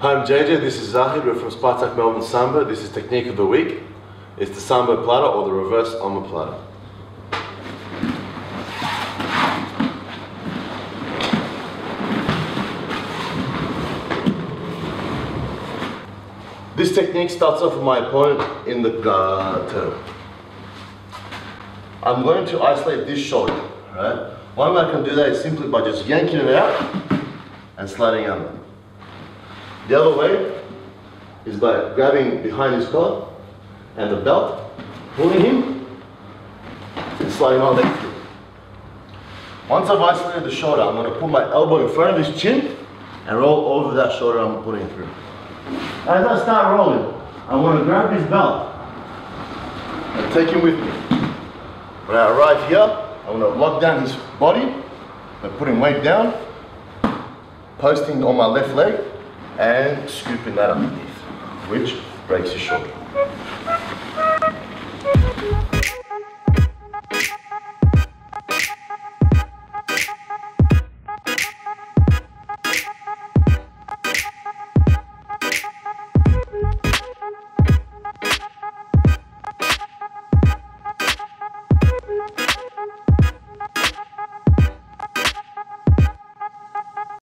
Hi, I'm JJ. This is Zahid. We're from Spartak Melbourne Sambo. This is technique of the week. It's the Samboplata or the reverse omoplata. This technique starts off with my opponent in the gutter. I'm going to isolate this shoulder, right? One way I can do that is simply by just yanking it out and sliding under. The other way is by grabbing behind his collar and the belt, pulling him, and sliding on through. Once I've isolated the shoulder, I'm going to put my elbow in front of his chin and roll over that shoulder I'm putting through. As I start rolling, I want to grab his belt and take him with me. When I arrive here, I want to lock down his body by putting weight down, posting on my left leg, and scooping that underneath, which breaks your short.